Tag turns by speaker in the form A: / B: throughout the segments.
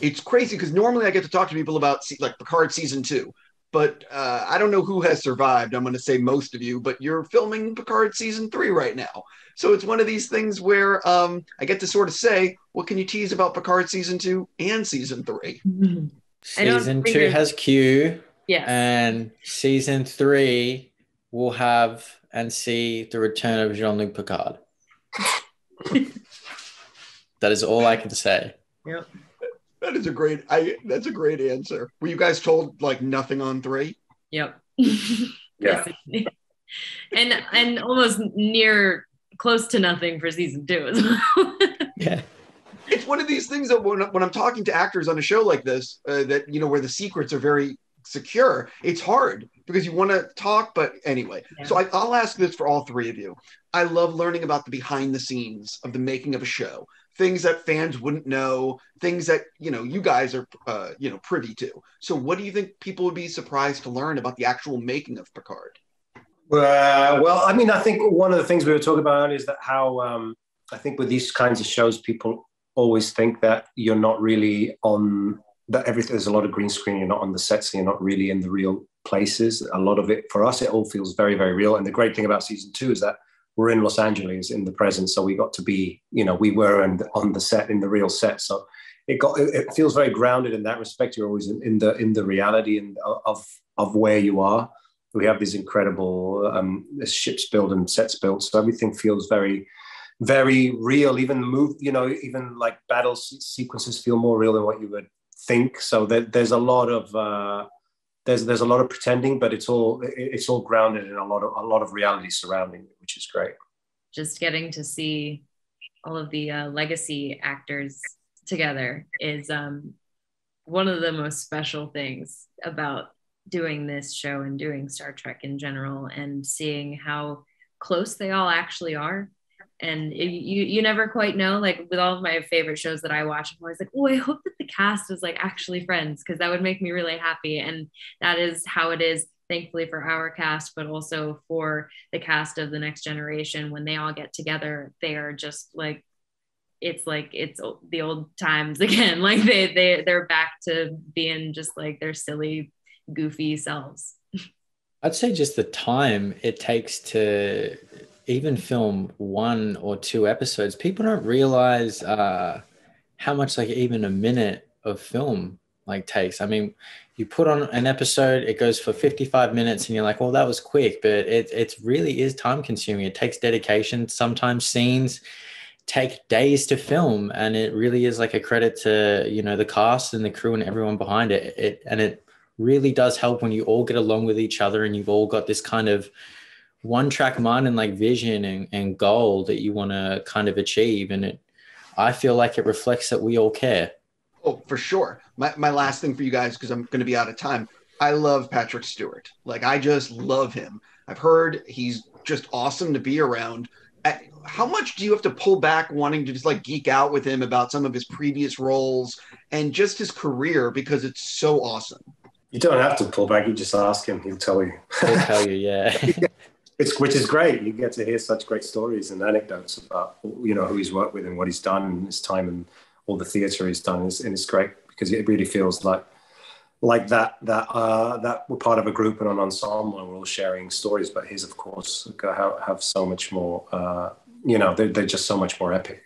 A: It's crazy because normally I get to talk to people about like Picard season two, but uh, I don't know who has survived. I'm going to say most of you, but you're filming Picard season three right now. So it's one of these things where um, I get to sort of say, what can you tease about Picard season two and season three?
B: I don't
C: Season
B: think
C: two
B: there's-
C: has Q,
B: Yes.
C: and season three will have and see the return of Jean Luc Picard. that is all I can say. Yeah.
A: That is a great. I that's a great answer. Were you guys told like nothing on three?
B: Yep.
D: Yeah.
B: and and almost near close to nothing for season two as well.
C: Yeah.
A: It's one of these things that when, when I'm talking to actors on a show like this, uh, that you know where the secrets are very secure. It's hard because you want to talk, but anyway.
B: Yeah.
A: So I, I'll ask this for all three of you. I love learning about the behind the scenes of the making of a show, things that fans wouldn't know, things that you know you guys are uh, you know privy to. So what do you think people would be surprised to learn about the actual making of Picard?
D: Uh, well, I mean, I think one of the things we were talking about is that how um, I think with these kinds of shows, people always think that you're not really on that everything. There's a lot of green screen. You're not on the sets. So you're not really in the real places. A lot of it for us, it all feels very, very real. And the great thing about season two is that we're in Los Angeles in the present, so we got to be, you know, we were the, on the set in the real set. So it got it, feels very grounded in that respect. You're always in, in the in the reality and of of where you are we have these incredible um, ships built and sets built, so everything feels very, very real. Even move, you know, even like battle se- sequences feel more real than what you would think. So there, there's a lot of uh, there's there's a lot of pretending, but it's all it's all grounded in a lot of a lot of reality surrounding it, which is great.
B: Just getting to see all of the uh, legacy actors together is um, one of the most special things about doing this show and doing Star Trek in general, and seeing how close they all actually are. And it, you you never quite know. Like with all of my favorite shows that I watch, I'm always like, oh, I hope that the cast is like actually friends because that would make me really happy. And that is how it is, thankfully for our cast, but also for the cast of the next generation. When they all get together, they are just like it's like it's the old times again. Like they they they're back to being just like their silly, goofy selves.
C: I'd say just the time it takes to even film one or two episodes. People don't realize uh, how much like even a minute of film like takes. I mean, you put on an episode, it goes for 55 minutes, and you're like, well, that was quick, but it it really is time consuming. It takes dedication. Sometimes scenes take days to film, and it really is like a credit to you know the cast and the crew and everyone behind it. It and it really does help when you all get along with each other and you've all got this kind of one track mind and like vision and, and goal that you want to kind of achieve and it i feel like it reflects that we all care
A: Oh, for sure. My, my last thing for you guys, because I'm going to be out of time. I love Patrick Stewart. Like, I just love him. I've heard he's just awesome to be around. How much do you have to pull back wanting to just like geek out with him about some of his previous roles and just his career because it's so awesome?
D: You don't have to pull back. You just ask him; he'll tell you.
C: i'll tell you yeah
D: it's which is great. You get to hear such great stories and anecdotes about you know who he's worked with and what he's done and his time and all the theatre he's done. And it's, and it's great because it really feels like like that that uh, that we're part of a group and an ensemble and we're all sharing stories. But his, of course, have, have so much more. Uh, you know, they're, they're just so much more epic.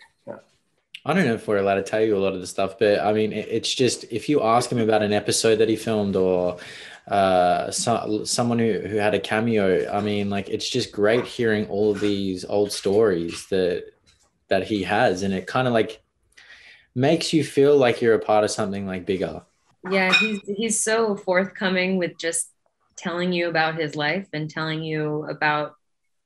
C: I don't know if we're allowed to tell you a lot of the stuff, but I mean, it's just if you ask him about an episode that he filmed or uh, so, someone who, who had a cameo, I mean, like it's just great hearing all of these old stories that that he has, and it kind of like makes you feel like you're a part of something like bigger.
B: Yeah, he's he's so forthcoming with just telling you about his life and telling you about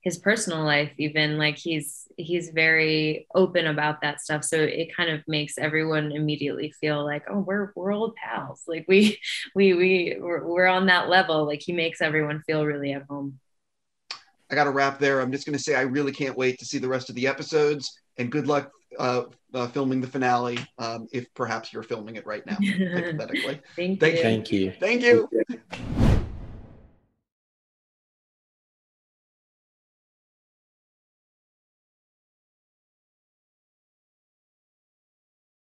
B: his personal life even like he's he's very open about that stuff so it kind of makes everyone immediately feel like oh we're we're old pals like we we we we're, we're on that level like he makes everyone feel really at home
A: I got to wrap there. I'm just going to say I really can't wait to see the rest of the episodes and good luck uh, uh, filming the finale um, if perhaps you're filming it right now, hypothetically.
B: thank
A: Thank
B: you
C: Thank you.
A: Thank you.